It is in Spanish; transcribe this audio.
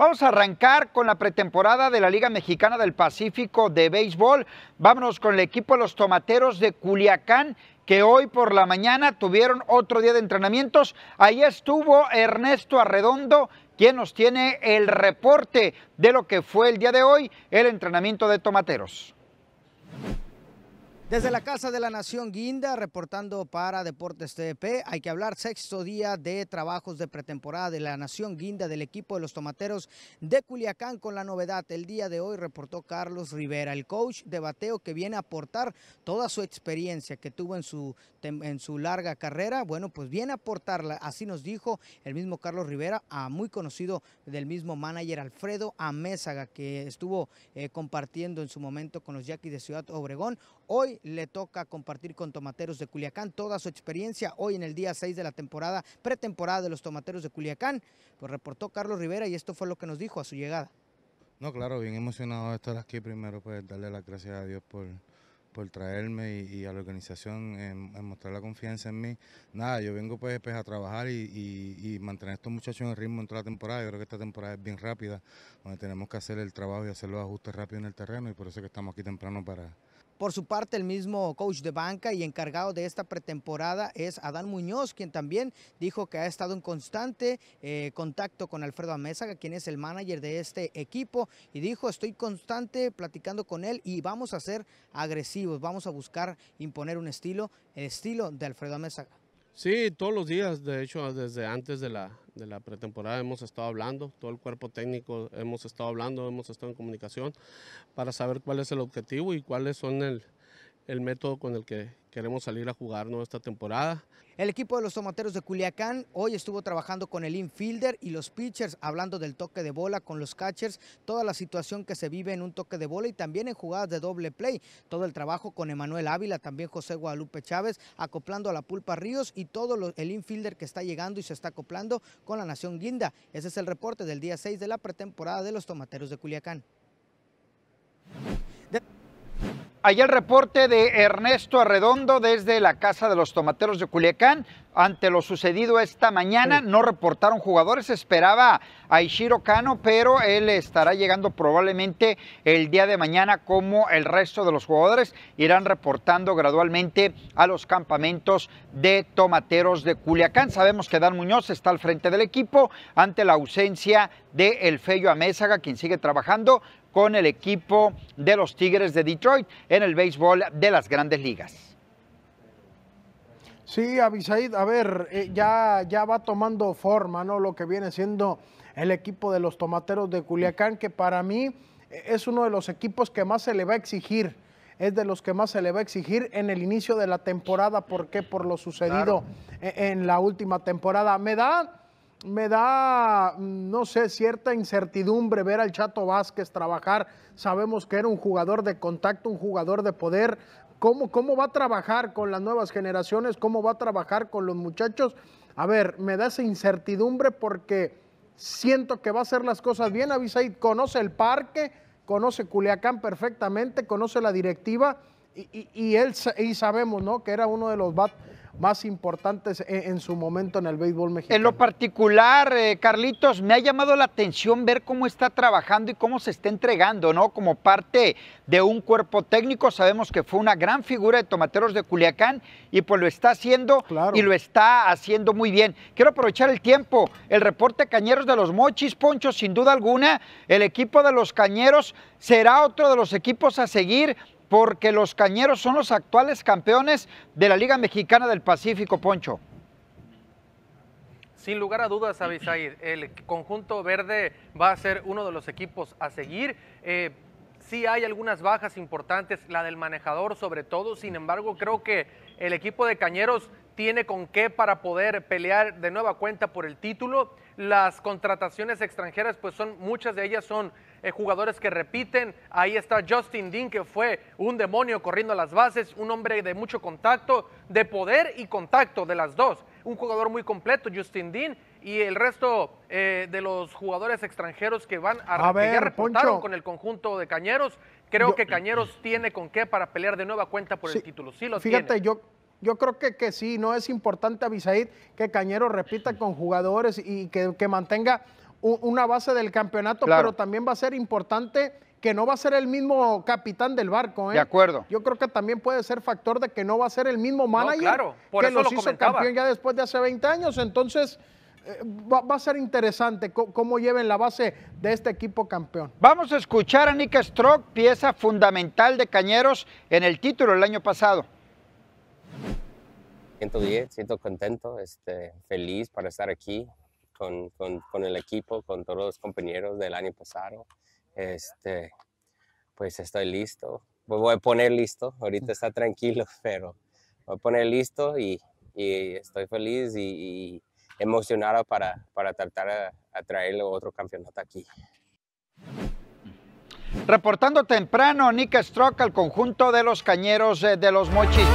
Vamos a arrancar con la pretemporada de la Liga Mexicana del Pacífico de Béisbol. Vámonos con el equipo de los Tomateros de Culiacán que hoy por la mañana tuvieron otro día de entrenamientos. Ahí estuvo Ernesto Arredondo, quien nos tiene el reporte de lo que fue el día de hoy el entrenamiento de Tomateros. Desde la Casa de la Nación Guinda, reportando para Deportes TDP, hay que hablar sexto día de trabajos de pretemporada de la Nación Guinda del equipo de los Tomateros de Culiacán con la novedad. El día de hoy reportó Carlos Rivera, el coach de bateo que viene a aportar toda su experiencia que tuvo en su, en su larga carrera. Bueno, pues viene a aportarla, así nos dijo el mismo Carlos Rivera, a muy conocido del mismo manager Alfredo Amézaga, que estuvo eh, compartiendo en su momento con los Yaquis de Ciudad Obregón. Hoy le toca compartir con Tomateros de Culiacán toda su experiencia hoy en el día 6 de la temporada, pretemporada de los Tomateros de Culiacán. Pues reportó Carlos Rivera y esto fue lo que nos dijo a su llegada. No, claro, bien emocionado de estar aquí primero, pues darle las gracias a Dios por, por traerme y, a la organización en, mostrar la confianza en mí. Nada, yo vengo pues, pues a trabajar y, y, mantener a estos muchachos en el ritmo en toda la temporada. Yo creo que esta temporada es bien rápida, donde tenemos que hacer el trabajo y hacer los ajustes rápido en el terreno y por eso es que estamos aquí temprano para, por su parte, el mismo coach de banca y encargado de esta pretemporada es Adán Muñoz, quien también dijo que ha estado en constante eh, contacto con Alfredo Amézaga, quien es el manager de este equipo, y dijo, estoy constante platicando con él y vamos a ser agresivos, vamos a buscar imponer un estilo, el estilo de Alfredo Amézaga. Sí, todos los días, de hecho, desde antes de la, de la pretemporada hemos estado hablando, todo el cuerpo técnico hemos estado hablando, hemos estado en comunicación para saber cuál es el objetivo y cuáles son el, el método con el que queremos salir a jugar esta temporada. El equipo de los tomateros de Culiacán hoy estuvo trabajando con el infielder y los pitchers, hablando del toque de bola con los catchers, toda la situación que se vive en un toque de bola y también en jugadas de doble play. Todo el trabajo con Emanuel Ávila, también José Guadalupe Chávez, acoplando a la Pulpa Ríos y todo el infielder que está llegando y se está acoplando con la Nación Guinda. Ese es el reporte del día 6 de la pretemporada de los tomateros de Culiacán. Ahí el reporte de Ernesto Arredondo desde la Casa de los Tomateros de Culiacán. Ante lo sucedido esta mañana, no reportaron jugadores. Esperaba a Ishiro Kano, pero él estará llegando probablemente el día de mañana, como el resto de los jugadores irán reportando gradualmente a los campamentos de Tomateros de Culiacán. Sabemos que Dan Muñoz está al frente del equipo ante la ausencia de El Fello Amézaga, quien sigue trabajando con el equipo de los Tigres de Detroit en el béisbol de las grandes ligas. Sí, Abisaid, a ver, eh, ya, ya va tomando forma, ¿no? Lo que viene siendo el equipo de los tomateros de Culiacán, que para mí eh, es uno de los equipos que más se le va a exigir, es de los que más se le va a exigir en el inicio de la temporada. ¿Por qué? Por lo sucedido e, en la última temporada. Me da me da, no sé, cierta incertidumbre ver al Chato Vázquez trabajar. Sabemos que era un jugador de contacto, un jugador de poder. ¿Cómo, ¿Cómo va a trabajar con las nuevas generaciones? ¿Cómo va a trabajar con los muchachos? A ver, me da esa incertidumbre porque siento que va a hacer las cosas bien. Avisaid conoce el parque, conoce Culiacán perfectamente, conoce la directiva y, él y sabemos ¿no? que era uno de los más importantes e, en, su momento en el béisbol mexicano. En lo particular, eh, Carlitos, me ha llamado la atención ver cómo está trabajando y cómo se está entregando, ¿no? Como parte de un cuerpo técnico. Sabemos que fue una gran figura de Tomateros de Culiacán y pues lo está haciendo y lo está haciendo muy bien. Quiero aprovechar el tiempo. El reporte Cañeros de los Mochis, Poncho, sin duda alguna, el equipo de los Cañeros será otro de los equipos a seguir porque los Cañeros son los actuales campeones de la Liga Mexicana del Pacífico, Poncho. Sin lugar a dudas, Abisaid, el conjunto verde va a ser uno de los equipos a seguir. Eh, sí hay algunas bajas importantes, la del manejador sobre todo, sin embargo creo que el equipo de Cañeros tiene con qué para poder pelear de nueva cuenta por el título. Las contrataciones extranjeras, pues son muchas de ellas son eh, jugadores que repiten. Ahí está Justin Dean, que fue un demonio corriendo a las bases, un hombre de mucho contacto, de poder y contacto de las dos. Un jugador muy completo, Justin Dean, y el resto eh, de los jugadores extranjeros que van a, a ver, con el conjunto de Cañeros. Creo que Cañeros tiene con qué para pelear de nueva cuenta por el título. Sí lo fíjate, yo yo creo que, que sí, no es importante, Abisaid, que Cañeros repita con jugadores y que, que mantenga una base del campeonato, pero también va a ser importante que no va a ser el mismo capitán del barco. ¿eh? De acuerdo. Yo creo que también puede ser factor de que no va a ser el mismo manager que los hizo campeón ya después de hace 20 años. Entonces, eh, va, a ser interesante cómo lleven la base de este equipo campeón. Vamos a escuchar a Nick Strock, pieza fundamental de Cañeros en el título el año pasado. Siento bien, siento contento, este, feliz para estar aquí con, con, con el equipo, con todos los compañeros del año pasado. Este, pues estoy listo. Voy a poner listo. Ahorita está tranquilo, pero voy a poner listo y, y estoy feliz y, emocionado para, para tratar a, a traerle otro campeonato aquí. Reportando temprano, Nick Strock al conjunto de los cañeros de los Mochis.